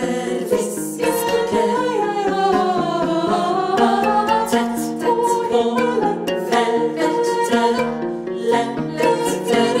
Thank it.